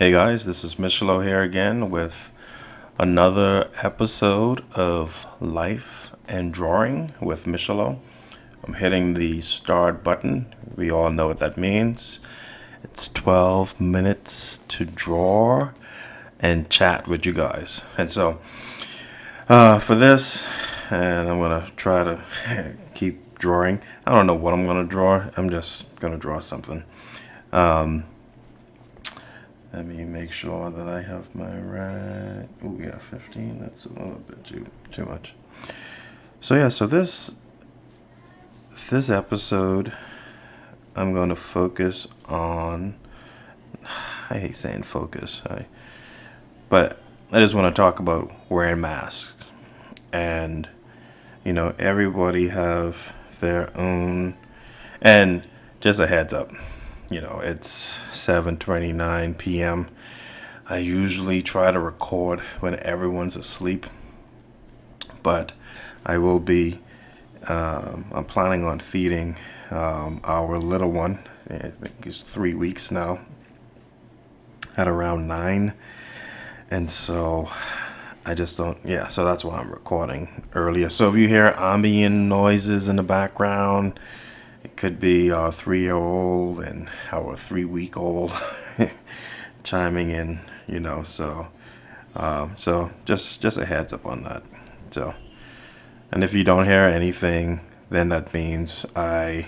Hey guys, this is Michelo here again with another episode of Life and Drawing with Michelo. I'm hitting the start button. We all know what that means. It's 12 minutes to draw and chat with you guys. And so, uh, for this, and I'm going to try to keep drawing. I don't know what I'm going to draw. I'm just going to draw something. Um, let me make sure that I have my right. Oh yeah, 15. That's a little bit too too much. So yeah, so this this episode, I'm going to focus on. I hate saying focus, I, but I just want to talk about wearing masks, and you know everybody have their own, and just a heads up you know, it's 7:29 p.m. I usually try to record when everyone's asleep, but I will be. Um, I'm planning on feeding um, our little one. I think he's three weeks now. At around nine, and so I just don't. Yeah, so that's why I'm recording earlier. So if you hear ambient noises in the background it could be our three year old and our three week old chiming in, you know, so um, so just just a heads up on that. So and if you don't hear anything, then that means I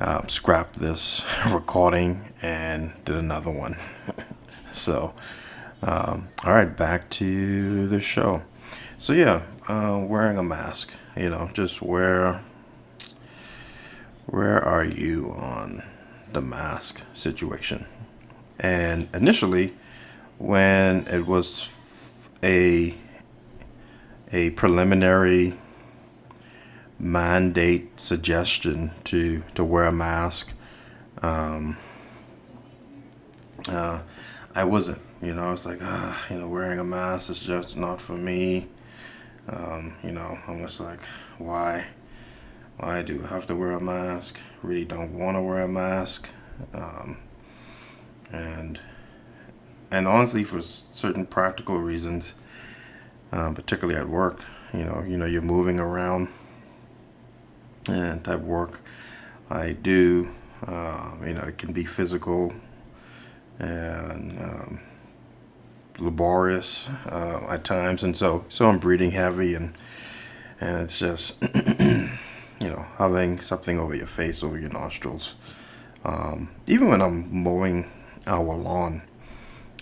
um, scrapped this recording and did another one. so um, all right, back to the show. So yeah, uh, wearing a mask, you know, just wear where are you on the mask situation? And initially, when it was a a preliminary mandate suggestion to to wear a mask, um, uh, I wasn't. You know, it's like, ah, you know, wearing a mask is just not for me. Um, you know, I'm just like, why? I do have to wear a mask. Really don't want to wear a mask. Um, and and honestly, for certain practical reasons, uh, particularly at work, you know, you know, you're moving around and type of work I do. Uh, you know, it can be physical and um, laborious uh, at times, and so so I'm breathing heavy, and and it's just you know, having something over your face, over your nostrils. Um, even when I'm mowing our lawn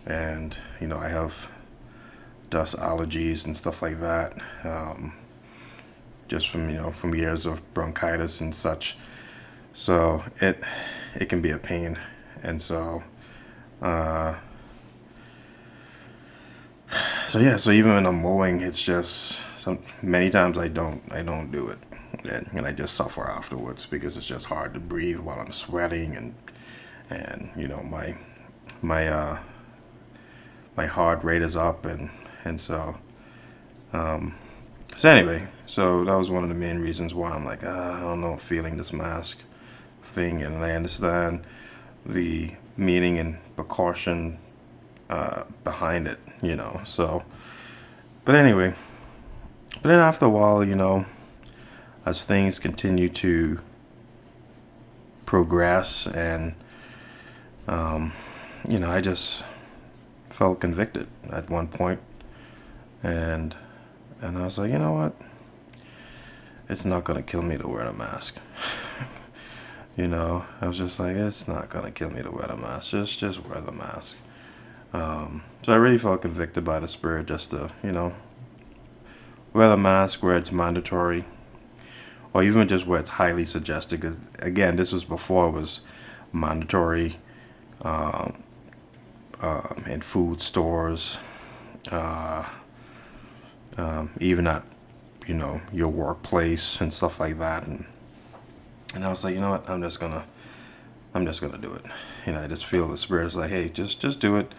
and, you know, I have dust allergies and stuff like that, um, just from, you know, from years of bronchitis and such. So it, it can be a pain. And so, uh, so yeah, so even when I'm mowing, it's just some, many times I don't, I don't do it and, I just suffer afterwards because it's just hard to breathe while I'm sweating and and you know my my uh, my heart rate is up and and so um, so anyway so that was one of the main reasons why I'm like uh, I don't know feeling this mask thing and I understand the meaning and precaution uh, behind it you know so but anyway but then after a while you know as things continue to progress and um, you know I just felt convicted at one point and and I was like you know what? It's not gonna kill me to wear a mask. You know I was just like it's not gonna kill me to wear a mask. Just just wear the mask. Um, so I really felt convicted by the spirit just to you know wear the mask where it's mandatory or even just where it's highly suggested. Because again, this was before it was mandatory um, um, in food stores, uh, um, even at you know your workplace and stuff like that. And and I was like, you know what, I'm just gonna, I'm just gonna do it. You know, I just feel the spirit is like, hey, just just do it.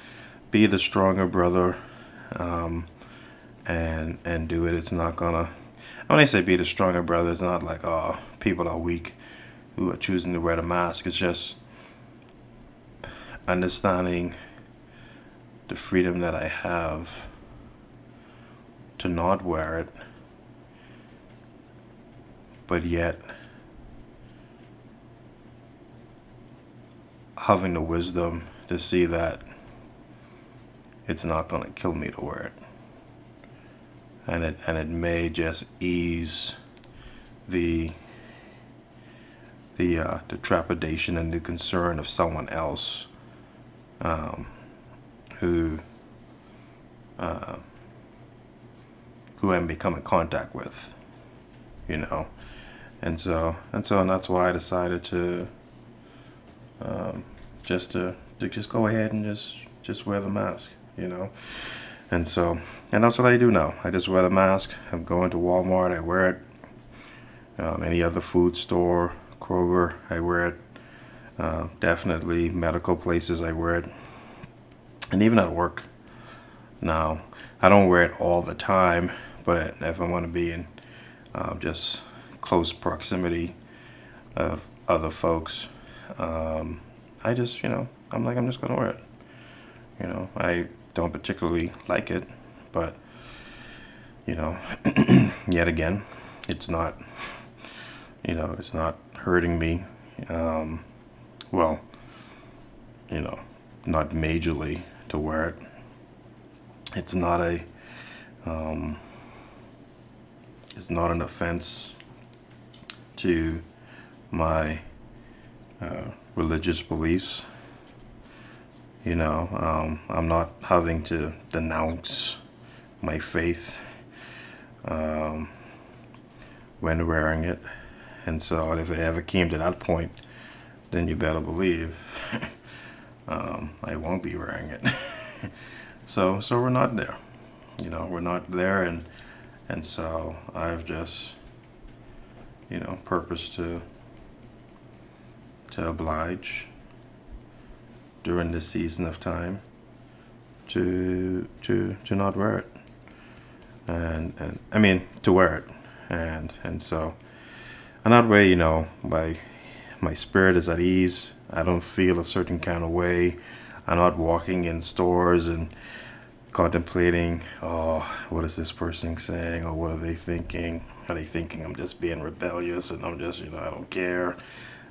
Be the stronger brother, um, and and do it. It's not gonna when I say be the stronger brother, it's not like oh people are weak who are choosing to wear the mask. It's just understanding the freedom that I have to not wear it, but yet having the wisdom to see that it's not going to kill me to wear it. And it, and it may just ease the the uh, the trepidation and the concern of someone else um, who uh, who I'm becoming contact with, you know, and so and so and that's why I decided to um, just to, to just go ahead and just just wear the mask, you know, and so and that's what I do now. I just wear the mask. I'm going to Walmart. I wear it. Um, any other food store, Kroger, I wear it. Uh, definitely medical places, I wear it. And even at work. Now, I don't wear it all the time, but if I want to be in uh, just close proximity of other folks, um, I just, you know, I'm like, I'm just going to wear it. You know, I don't particularly like it, but, you know, yet again, it's not, you know, it's not hurting me. Um, well, you know, not majorly to wear it. It's not a, um, it's not an offense to my uh, religious beliefs. You know, um, I'm not having to denounce my faith um, when wearing it. And so if it ever came to that point, then you better believe um, I won't be wearing it. so, so we're not there. You know, we're not there, and and so I've just, you know, purpose to to oblige during this season of time to to to not wear it. And and I mean to wear it. And and so and that way you know my my spirit is at ease. I don't feel a certain kind of way. I'm not walking in stores and contemplating oh what is this person saying? Or what are they thinking? Are they thinking I'm just being rebellious and I'm just you know I don't care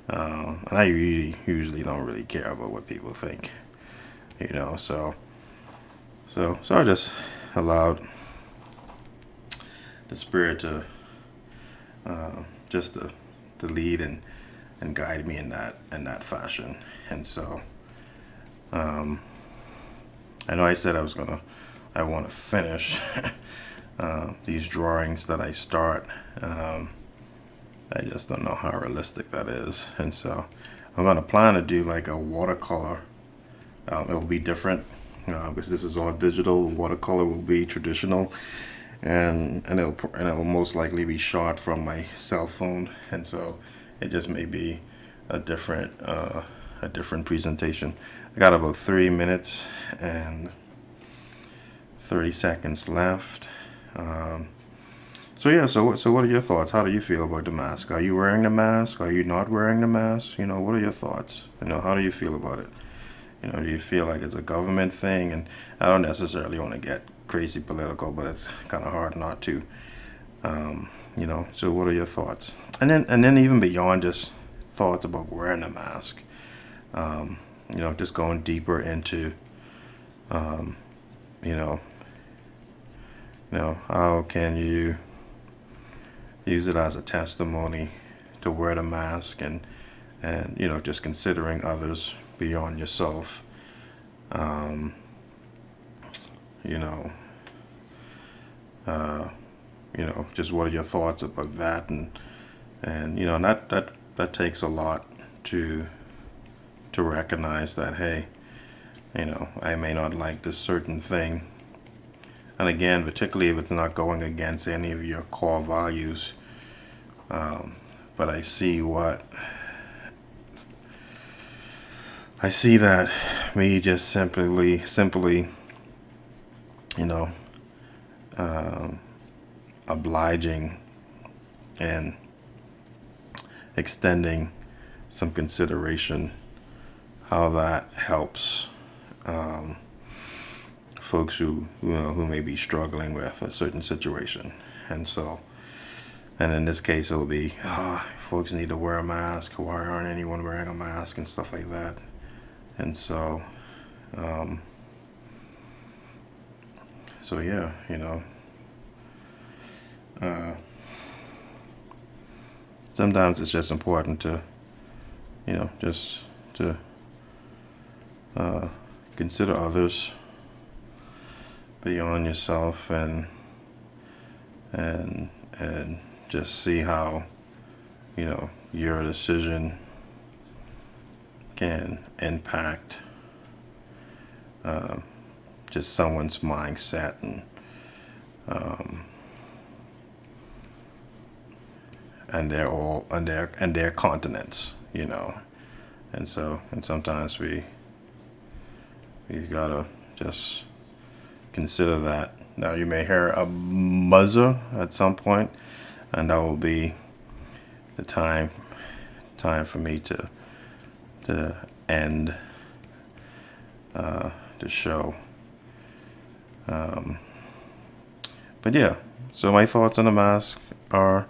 uh, and I really usually don't really care about what people think, you know. So, so, so I just allowed the spirit to uh, just to, to lead and and guide me in that in that fashion. And so, um, I know I said I was gonna, I want to finish uh, these drawings that I start. Um, I just don't know how realistic that is. And so I'm going to plan to do like a watercolor. Um, it'll be different uh, because this is all digital. Watercolor will be traditional. And, and, it'll, and it'll most likely be shot from my cell phone. And so it just may be a different, uh, a different presentation. I got about three minutes and 30 seconds left. Um, so yeah, so so what are your thoughts? How do you feel about the mask? Are you wearing the mask? Are you not wearing the mask? You know, what are your thoughts? You know, how do you feel about it? You know, do you feel like it's a government thing? And I don't necessarily want to get crazy political, but it's kind of hard not to. Um, you know, so what are your thoughts? And then and then even beyond just thoughts about wearing a mask, um, you know, just going deeper into, um, you know, you know, how can you use it as a testimony to wear the mask and and you know just considering others beyond yourself. Um, you know uh, you know just what are your thoughts about that? And and you know that that that takes a lot to to recognize that hey you know I may not like this certain thing and again particularly if it's not going against any of your core values um, but I see what I see that me just simply simply you know um, obliging and extending some consideration how that helps um, folks who you know who may be struggling with a certain situation, and so, and in this case, it'll be oh, folks need to wear a mask. Why aren't anyone wearing a mask and stuff like that? And so, um, so yeah, you know. Uh, sometimes it's just important to, you know, just to uh, consider others beyond yourself and and and just see how you know your decision can impact uh, just someone's mindset and um, and they're all and their and their continents, you know, and so and sometimes we we gotta just consider that. Now you may hear a buzzer at some point, and that will be the time time for me to to end uh, the show. Um, but yeah, so my thoughts on the mask are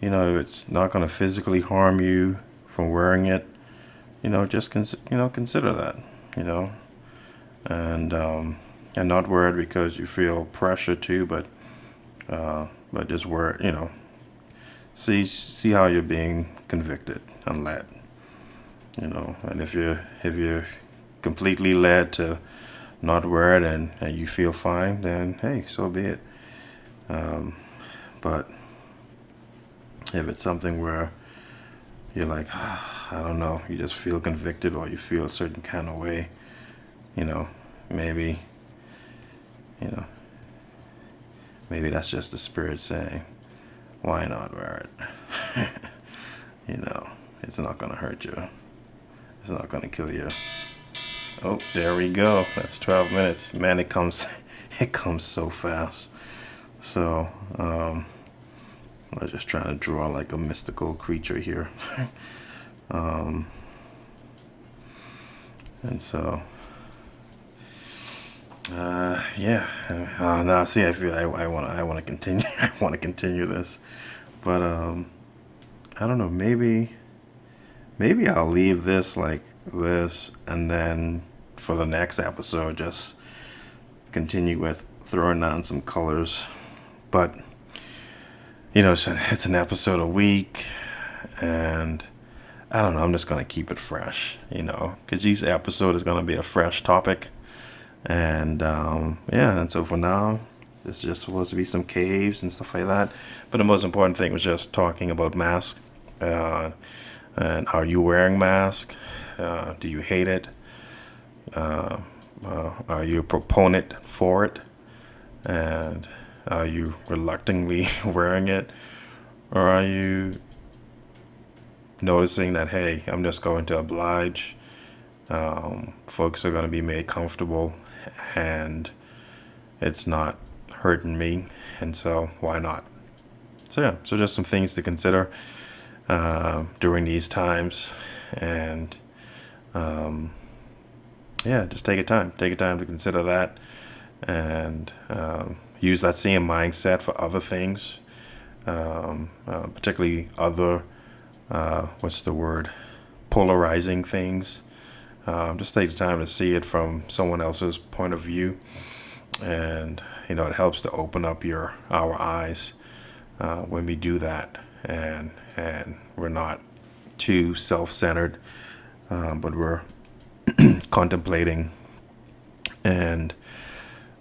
you know, it's not going to physically harm you from wearing it, you know, just cons- you know consider that, you know, and um, and not wear it because you feel pressure to, but uh, but just wear it, you know. See see how you're being convicted and led, you know, and if you're if you're completely led to not wear it and, and you feel fine, then hey, so be it. Um, but if it's something where you're like, ah, I don't know, you just feel convicted or you feel a certain kind of way, you know, maybe, you know, maybe that's just the spirit saying, why not wear it? you know, it's not going to hurt you. It's not going to kill you. Oh, there we go. That's 12 minutes. Man, it comes, it comes so fast. So, um, I'm just trying to draw like a mystical creature here. um, and so, uh, yeah. Uh, now, see, I feel I want I want to continue. I want to continue this, but um, I don't know. Maybe, maybe I'll leave this like this, and then for the next episode, just continue with throwing on some colors, but you know, it's, it's an episode a week, and I don't know. I'm just gonna keep it fresh, you know, because each episode is gonna be a fresh topic, and um, yeah. And so for now, it's just supposed to be some caves and stuff like that. But the most important thing was just talking about masks Uh, and are you wearing mask? Uh, do you hate it? Uh, uh are you a proponent for it? And are you reluctantly wearing it? Or are you noticing that, hey, I'm just going to oblige? Um, folks are going to be made comfortable and it's not hurting me. And so, why not? So, yeah, so just some things to consider uh, during these times. And um, yeah, just take a time. Take a time to consider that. And um, use that same mindset for other things, um, uh, particularly other, uh, what's the word, polarizing things. Um, just take the time to see it from someone else's point of view, and you know it helps to open up your our eyes uh, when we do that, and and we're not too self-centered, um, but we're contemplating and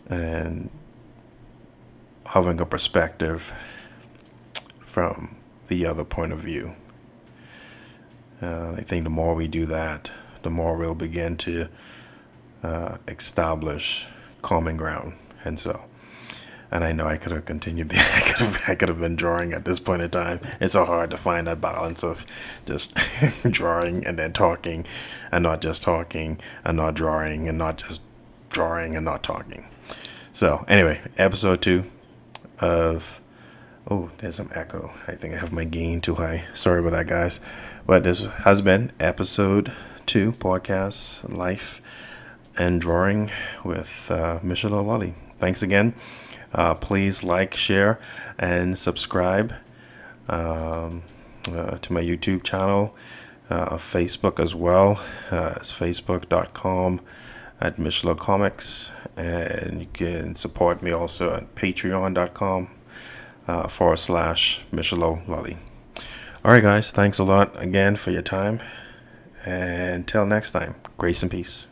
and having a perspective from the other point of view. Uh, I think the more we do that, the more we'll begin to uh, establish common ground. And so, and I know I could have continued. I could have. I could have been drawing at this point in time. It's so hard to find that balance of just drawing and then talking, and not just talking, and not drawing, and not just drawing and not talking. So anyway, episode two of oh there's some echo i think i have my gain too high sorry about that guys but this has been episode two podcast life and Drawing with uh, Michelo Lully. Thanks again. Uh, please like, share, and subscribe um, uh, to my YouTube channel, uh, Facebook as well. Uh, it's facebook.com at Michelo Comics, and you can support me also at patreon.com uh, forward slash Michelo Lully. All right, guys, thanks a lot again for your time. And until next time, grace and peace.